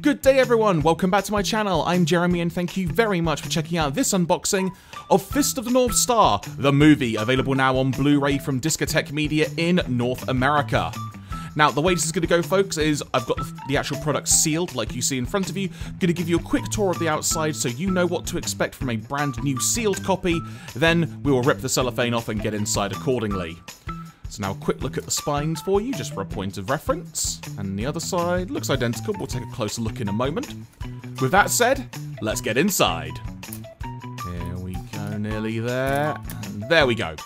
Good day everyone, welcome back to my channel. I'm Jeremy and thank you very much for checking out this unboxing of Fist of the North Star, the movie, available now on Blu-ray from Discotek Media in North America. Now, the way this is going to go, folks, is I've got the actual product sealed, like you see in front of you. Going to give you a quick tour of the outside so you know what to expect from a brand new sealed copy. Then we will rip the cellophane off and get inside accordingly. So now a quick look at the spines for you, just for a point of reference. And the other side looks identical. We'll take a closer look in a moment. With that said, let's get inside. Here we go, nearly there. And there we go.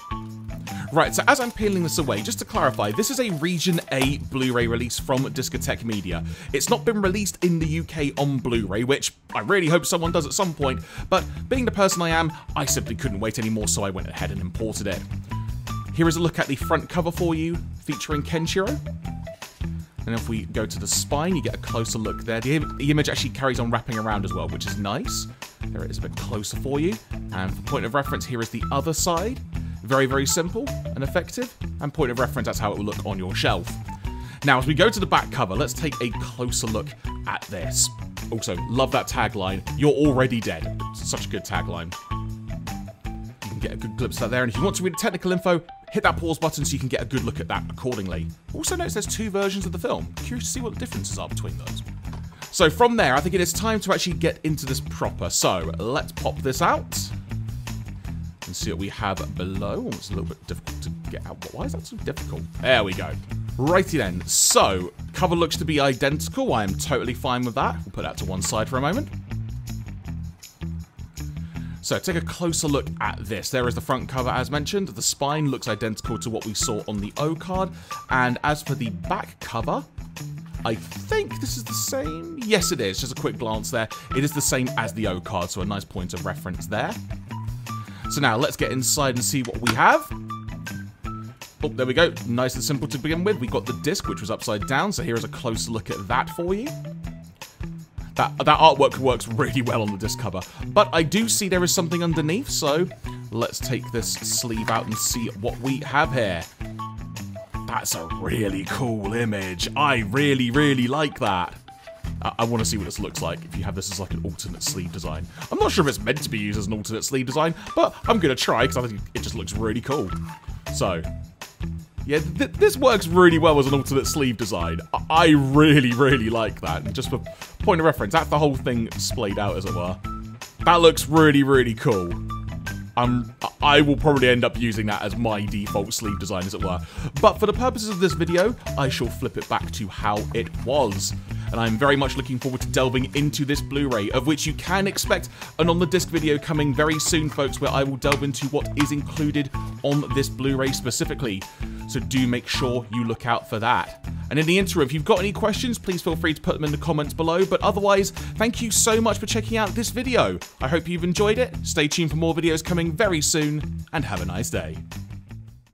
Right, so as I'm peeling this away, just to clarify, this is a Region A Blu-ray release from Discotek Media. It's not been released in the UK on Blu-ray, which I really hope someone does at some point, but being the person I am, I simply couldn't wait anymore, so I went ahead and imported it. Here is a look at the front cover for you, featuring Kenshiro. And if we go to the spine, you get a closer look there. The, the, image actually carries on wrapping around as well, which is nice. There it is a bit closer for you. And for point of reference, here is the other side. Very, very simple and effective. And point of reference, that's how it will look on your shelf. Now, as we go to the back cover, let's take a closer look at this. Also, love that tagline, you're already dead. Such a good tagline. Get a good glimpse of that there. And if you want to read the technical info, hit that pause button so you can get a good look at that accordingly. Also notice there's two versions of the film. Curious to see what the differences are between those. So from there, I think it is time to actually get into this proper. So let's pop this out and see what we have below. It's a little bit difficult to get out. Why is that so difficult? There we go. Righty then. So, cover looks to be identical. I am totally fine with that. We'll put that to one side for a moment. So take a closer look at this. There is the front cover as mentioned. The spine looks identical to what we saw on the O card. And as for the back cover, I think this is the same. Yes, it is. Just a quick glance there. It is the same as the O card, so a nice point of reference there. So now let's get inside and see what we have. Oh, there we go. Nice and simple to begin with. We got the disc, which was upside down. So here is a closer look at that for you. That, that artwork works really well on the disc cover. But I do see there is something underneath, so let's take this sleeve out and see what we have here. That's a really cool image. I really, really like that. I, I want to see what this looks like if you have this as like an alternate sleeve design. I'm not sure if it's meant to be used as an alternate sleeve design, but I'm going to try because I think it just looks really cool. So, yeah, th this works really well as an alternate sleeve design. I, I really, really like that. And just for point of reference, that's the whole thing splayed out, as it were. That looks really, really cool. Um, I will probably end up using that as my default sleeve design, as it were. But for the purposes of this video, I shall flip it back to how it was and I'm very much looking forward to delving into this Blu-ray, of which you can expect an on-the-disc video coming very soon, folks, where I will delve into what is included on this Blu-ray specifically. So do make sure you look out for that. And in the interim, if you've got any questions, please feel free to put them in the comments below. But otherwise, thank you so much for checking out this video. I hope you've enjoyed it. Stay tuned for more videos coming very soon, and have a nice day.